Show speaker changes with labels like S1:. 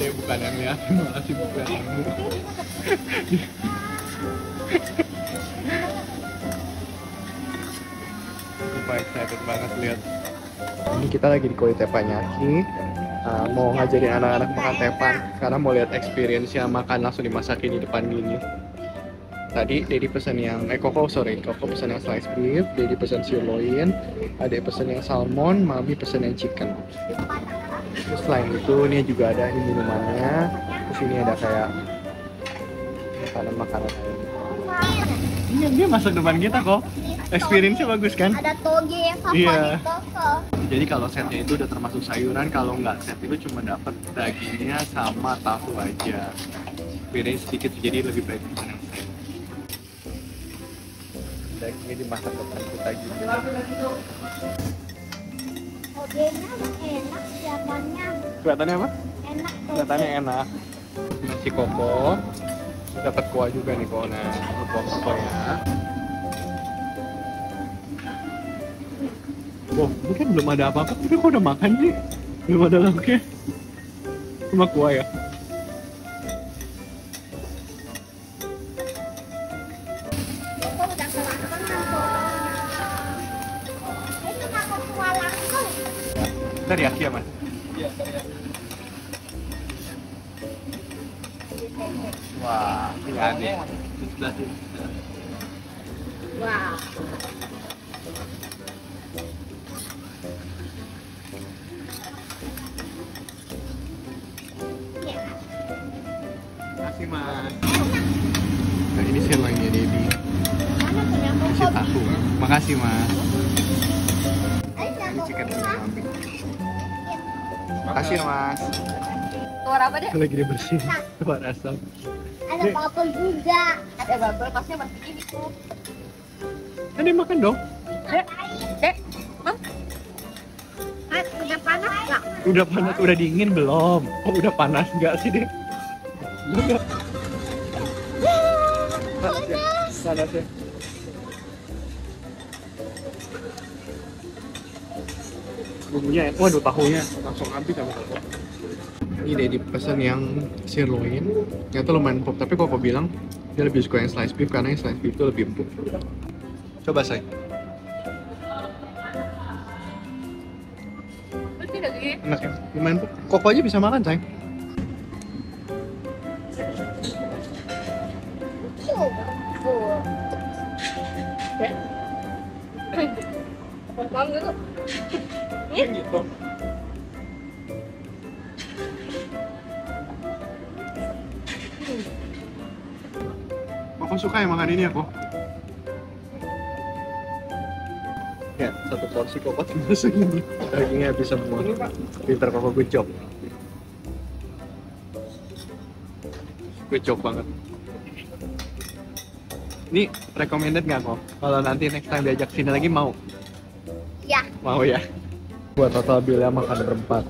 S1: deh bukan yang lihat malah sibuk kamu Sumpah excited banget lihat. Ini kita lagi di Koi Teppanyaki uh, mau ngajarin anak-anak makan tepan. Karena mau lihat experience-nya makan langsung dimasakin di depan gini. Tadi Dedi pesan yang eh Koko sorry. Koko pesan yang slice beef Dedi pesan sirloin Adek pesan yang salmon Mami pesan yang chicken terus selain itu ini juga ada ini minumannya. Terus ini ada kayak makanan-makanan ini dia masuk depan kita kok. Experience-nya bagus kan?
S2: Ada toge favorit
S1: Iya.
S2: Koko.
S1: jadi kalau setnya itu udah termasuk sayuran kalau nggak set itu cuma dapat dagingnya sama tahu aja. Bedanya sedikit jadi lebih baik. Set dagingnya dimasak depan kita
S2: Togenya enak kelihatannya.
S1: kelihatannya apa?
S2: Enak
S1: kelihatannya enak nasi koko dapat kuah juga nih kok nah kuah koko ya Wow, ini kan belum ada apa-apa, tapi kok udah makan sih? Belum ada lauknya. Cuma kuah ya? Teriyaki ya, Mas? Wah, ini aneh. Sebelah sini.
S2: Wah.
S1: Makasih, Mas. Nah, ini
S2: punya
S1: Kasih tahu. Makasih, Mas. Makasih ya, Mas.
S3: Keluar apa deh?
S1: Lagi dibersihin. Keluar asap.
S2: Ada bubble juga.
S3: Ada bubble pasnya masih ini tuh.
S1: Dia makan dong.
S3: Dek, dek, mam.
S2: Mas, udah panas nggak?
S1: Udah panas, udah dingin belum? Oh, udah panas nggak sih, Dek? Udah. Panas ya? Panas ya? Bumbunya, enak. waduh tahunya langsung habis sama koko. Ini Dedi pesan yang sirloin, ternyata lumayan empuk. Tapi koko bilang dia lebih suka yang slice beef karena yang slice beef itu lebih empuk. Coba say.
S3: Terus tidak gini.
S1: Enak ya? Lumayan empuk. Koko aja bisa makan, say.
S2: Tuh.
S3: Dulu.
S1: gitu. Koko suka ya makan ini aku. Ya, satu porsi koko tinggal segini. Dagingnya habis semua. Pinter koko good job. Good job banget. Ini recommended nggak kok? Kalau nanti next time diajak sini lagi mau?
S2: Ya.
S1: Mau ya? Buat total bill makan berempat.